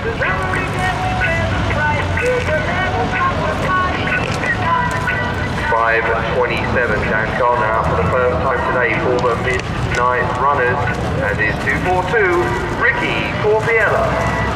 5.27, Dan Carr now for the first time today for the midnight runners, That is 242, Ricky Corbiella.